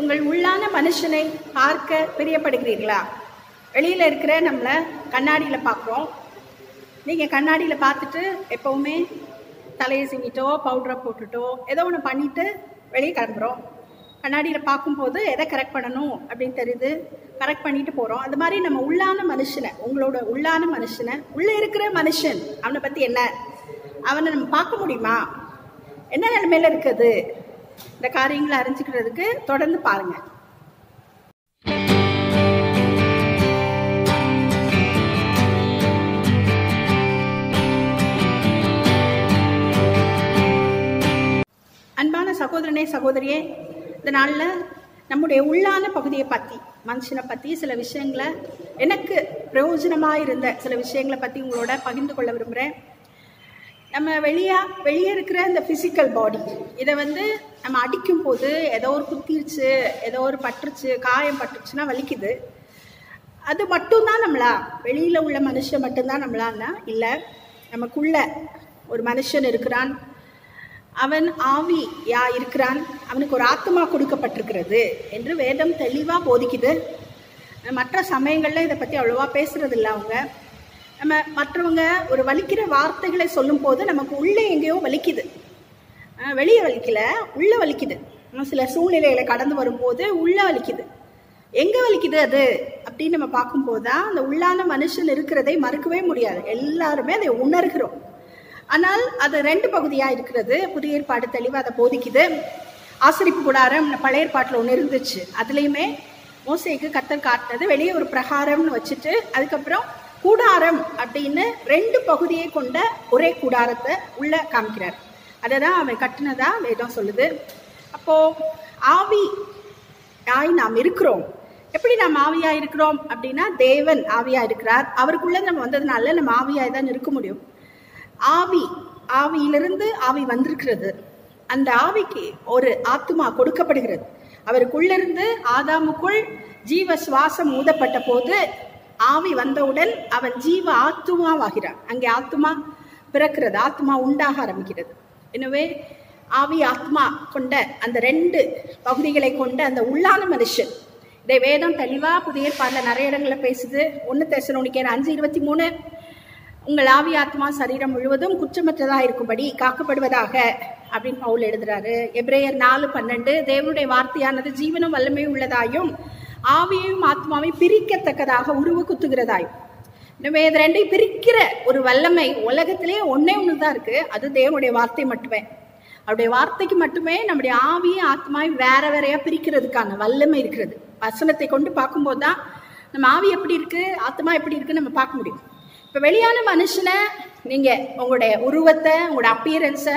உங்கள் உள்ளான மனுஷனை பார்க்க பிரியப்படுகிறீர்களா? வெளியில் இருக்கிற நம்மளை கண்ணாடியில் பார்க்குறோம் நீங்கள் கண்ணாடியில் பார்த்துட்டு எப்போவுமே தலையை சிங்கிட்டோ பவுடரை போட்டுட்டோ ஏதோ ஒன்று பண்ணிவிட்டு வெளியே கிளம்புறோம். கண்ணாடியில் பார்க்கும்போது எதை கரெக்ட் பண்ணணும் அப்படின்னு தெரியுது. கரெக்ட் பண்ணிட்டு போகிறோம் அது மாதிரி நம்ம உள்ளான மனுஷனை உங்களோட உள்ளான மனுஷனை உள்ளே இருக்கிற மனுஷன் அவனை பற்றி என்ன? அவனை நம்ம பார்க்க முடியுமா? என்ன நிலைமையில் இருக்குது? இந்த காரியங்களை அறிஞ்சிக்கிறதுக்கு தொடர்ந்து பாருங்கள் அன்பான சகோதரனே சகோதரியே இந்த நாளில் நம்முடைய உள்ளான பகுதியை பற்றி மனுஷனை பற்றி சில விஷயங்களை எனக்கு பிரயோஜனமாக இருந்த சில விஷயங்களை பற்றி உங்களோட பகிர்ந்து கொள்ள விரும்புகிறேன் நம்ம வெளியா வெளியே இருக்கிற இந்த ஃபிசிக்கல் பாடி இதை வந்து நம்ம அடிக்கும் போது ஏதோ ஒரு குத்திருச்சு ஏதோ ஒரு பட்டுருச்சு காயம் பட்டுருச்சுன்னா வலிக்குது. அது மட்டும்தான் நம்மளா வெளியில் உள்ள மனுஷன் மட்டும்தான் நம்மளான்னா இல்லை நமக்குள்ள ஒரு மனுஷன் இருக்கிறான். அவன் ஆவி யா இருக்கிறான். அவனுக்கு ஒரு ஆத்மா கொடுக்கப்பட்டிருக்கிறது என்று வேதம் தெளிவாக போதிக்குது. மற்ற சமயங்களில் இதை பற்றி அவ்வளோவா பேசுகிறதில்ல இல்லை அவங்க. நம்ம மற்றவங்க ஒரு வலிக்கிற வார்த்தைகளை சொல்லும் போது நமக்கு உள்ளே எங்கேயோ வலிக்குது. வெளியே வலிக்கல உள்ளே வலிக்குது. சில சூழ்நிலைகளை கடந்து வரும்போது உள்ளே வலிக்குது. எங்கே வலிக்குது அது? அப்படின்னு நம்ம பார்க்கும்போது தான் அந்த உள்ளான மனுஷன் இருக்கிறதை மறுக்கவே முடியாது. எல்லாருமே அதை உணர்கிறோம். ஆனால் அது ரெண்டு பகுதியாக இருக்கிறது. புதிய ஏற்பாடு தெளிவாக அதை போதிக்குது. ஆசிரிப்பு கூடாரம் பழைய ஏற்பாட்டில் ஒன்று இருந்துச்சு. அதுலேயுமே மோசைக்கு கத்தர் காட்டினது வெளியே ஒரு பிரகாரம்னு வச்சுட்டு அதுக்கப்புறம் கூடாரம் அப்படின்னு ரெண்டு பகுதியை கொண்ட ஒரே கூடாரத்தை உள்ள காமிக்கிறார். அதை தான் அவன் கட்டினதா வேதம் சொல்லுது. அப்போ ஆவி ஆய் நாம் இருக்கிறோம். எப்படி நாம் ஆவியா இருக்கிறோம் அப்படின்னா தேவன் ஆவியா இருக்கிறார். அவருக்குள்ள நம்ம வந்ததுனால நம்ம ஆவியாய் தான் இருக்க முடியும். ஆவி ஆவியிலிருந்து ஆவி வந்திருக்கிறது. அந்த ஆவிக்கு ஒரு ஆத்துமா கொடுக்கப்படுகிறது. அவருக்குள்ளிருந்து ஆதாமுக்குள் ஜீவ சுவாசம் ஊதப்பட்ட போது ஆவி வந்தவுடன் அவன் ஜீவ ஆத்துமாவாகிறான். அங்கே ஆத்துமா பிறக்கிறது ஆத்மா உண்டாக ஆரம்பிக்கிறது. எனவே ஆவி ஆத்மா கொண்ட அந்த ரெண்டு பகுதிகளை கொண்ட அந்த உள்ளான மனுஷன். இதை வேதம் தெளிவாக புதிய ஏற்பாடில் நிறைய இடங்களில் பேசுது. ஒன்று தெசலோனிக்கேர் அஞ்சு இருபத்தி மூணு. உங்கள் ஆவி ஆத்மா சரீரம் முழுவதும் குற்றமற்றதாக இருக்கும்படி காக்கப்படுவதாக அப்படின்னு பவுல் எழுதுறாரு. எப்ரேயர் நாலு பன்னெண்டு தேவனுடைய வார்த்தையானது ஜீவனம் வல்லமை உள்ளதாயும் ஆவியையும் ஆத்மாவையும் பிரிக்கத்தக்கதாக உருவ குத்துகிறதாய். எனவே இது ரெண்டையும் பிரிக்கிற ஒரு வல்லமை உலகத்திலே ஒன்னே ஒன்று தான் இருக்கு. அது தேவனுடைய வார்த்தை மட்டுமே. அவருடைய வார்த்தைக்கு மட்டுமே நம்முடைய ஆவியும் ஆத்மாவையும் வேற வேறையா பிரிக்கிறதுக்கான வல்லமை இருக்கிறது. வசனத்தை கொண்டு பார்க்கும்போது தான் நம்ம ஆவி எப்படி இருக்கு ஆத்மா எப்படி இருக்குன்னு நம்ம பார்க்க முடியும். இப்போ வெளியான மனுஷனை நீங்கள் உங்களுடைய உருவத்தை உங்களோட அப்பியரன்ஸை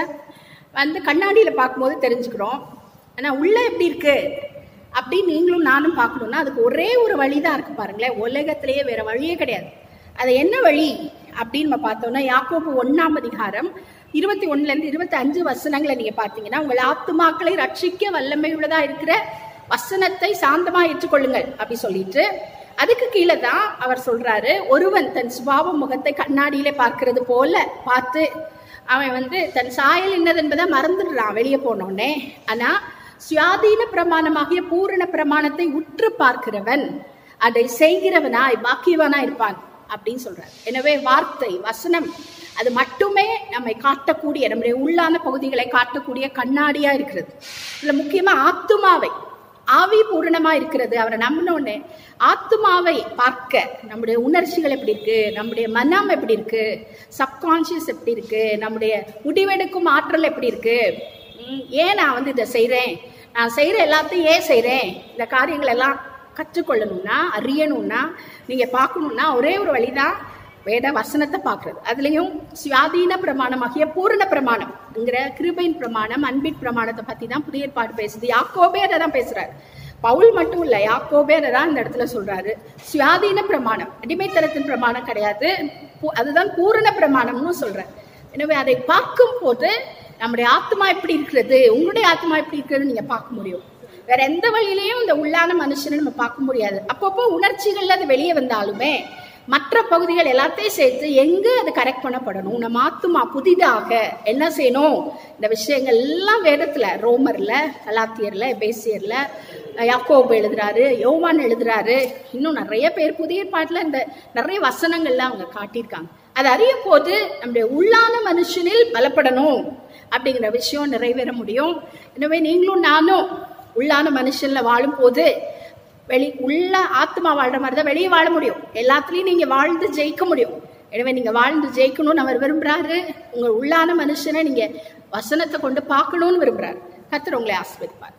வந்து கண்ணாடியில் பார்க்கும்போது தெரிஞ்சுக்கிறோம். ஆனால் உள்ளே எப்படி இருக்குது அப்படின்னு நீங்களும் நானும் பார்க்கணுன்னா அதுக்கு ஒரே ஒரு வழி தான் இருக்கு பாருங்களேன். உலகத்திலேயே வேற வழியே கிடையாது. அது என்ன வழி அப்படின்னு நம்ம பார்த்தோம்னா யாக்கோப்பு ஒன்னாம் அதிகாரம் இருபத்தி ஒன்னுலேருந்து இருபத்தி அஞ்சு வசனங்களை நீங்கள் பார்த்தீங்கன்னா உங்கள் ஆத்துமாக்களை ரட்சிக்க வல்லமை உள்ளதா இருக்கிற வசனத்தை சாந்தமா ஏற்றுக்கொள்ளுங்கள் அப்படி சொல்லிட்டு அதுக்கு கீழே தான் அவர் சொல்றாரு ஒருவன் தன் சுபாவ முகத்தை கண்ணாடியிலே பார்க்கறது போல பார்த்து அவன் வந்து தன் சாயல் என்னது என்பதை மறந்துடுறான் வெளியே போனோடனே. ஆனா சுயாதீன பிரமாணமாகிய பூரண பிரமாணத்தை உற்று பார்க்கிறவன் அதை செய்கிறவனாய் பாக்கியவனாய் இருப்பான் அப்படின்னு சொல்றார். எனவே வார்த்தை வசனம் அது மட்டுமே நம்மை காட்டக்கூடிய நம்முடைய உள்ளான பகுதிகளை காட்டக்கூடிய கண்ணாடியா இருக்கிறது. இதுல முக்கியமா ஆத்துமாவை ஆவி பூரணமா இருக்கிறது. அவரை நம்பினோடனே ஆத்மாவை பார்க்க நம்முடைய உணர்ச்சிகள் எப்படி இருக்கு நம்முடைய மனம் எப்படி இருக்கு சப்கான்சியஸ் எப்படி இருக்கு நம்முடைய முடிவெடுக்கும் ஆற்றல் எப்படி இருக்கு? ஏன் நான் வந்து இதை செய்கிறேன் நான் செய்கிற எல்லாத்தையும் ஏன் செய்கிறேன் இந்த காரியங்கள் எல்லாம் கற்றுக்கொள்ளணும்னா அறியணும்னா நீங்கள் பார்க்கணும்னா ஒரே ஒரு வழி தான் வேத வசனத்தை பார்க்குறது. அதுலயும் சுயாதீன பிரமாணமாகிய பூரண பிரமாணம்ங்கிற கிருபையின் பிரமாணம் அன்பின் பிரமாணத்தை பற்றி தான் புதிய ஏற்பாடு பேசுது. யாக்கோபே அதை தான் பேசுகிறாரு பவுல் மட்டும் இல்லை யாக்கோபே அதை தான் இந்த இடத்துல சொல்றாரு. சுயாதீன பிரமாணம் அடிமைத்தனத்தின் பிரமாணம் கிடையாது. பூ- அதுதான் பூரண பிரமாணம்னு சொல்கிறார் எனவே அதை பார்க்கும் போது நம்முடைய ஆத்மா எப்படி இருக்கிறது? உங்களுடைய ஆத்மா எப்படி இருக்கிறது நீங்க பார்க்க முடியும். வேற எந்த வழியிலையும் இந்த உள்ளான மனுஷனை நம்ம பார்க்க முடியாது. அப்பப்போ உணர்ச்சிகள்ல அது வெளியே வந்தாலுமே மற்ற பகுதிகள் எல்லாத்தையும் சேர்த்து எங்கே அது கரெக்ட் பண்ணப்படணும்? நம்ம ஆத்துமா புதிதாக என்ன செய்யணும்? இந்த விஷயங்கள் எல்லாம் வேதத்துல ரோமர்ல கலாத்தியர்ல பேசியர்ல யாக்கோபு எழுதுறாரு யோவான் எழுதுறாரு. இன்னும் நிறைய பேர் புதிய பாட்டில் இந்த நிறைய வசனங்கள்லாம் அவங்க காட்டியிருக்காங்க. அதை அறியும் போது நம்முடைய உள்ளான மனுஷனில் பலப்படணும். அப்படிங்கிற விஷயம் நிறைவேற முடியும். எனவே நீங்களும் நானும் உள்ளான மனுஷன்ல வாழும்போது வெளி உள்ள ஆத்மா வாழ்ற மாதிரி தான் வெளியே வாழ முடியும். எல்லாத்துலேயும் நீங்கள் வாழ்ந்து ஜெயிக்க முடியும். எனவே நீங்கள் வாழ்ந்து ஜெயிக்கணும்னு அவர் விரும்புகிறாரு உங்கள் உள்ளான மனுஷனை நீங்கள் வசனத்தை கொண்டு பார்க்கணும்னு விரும்புகிறார் கர்த்தர் உங்களை ஆஸ்வதிப்பார்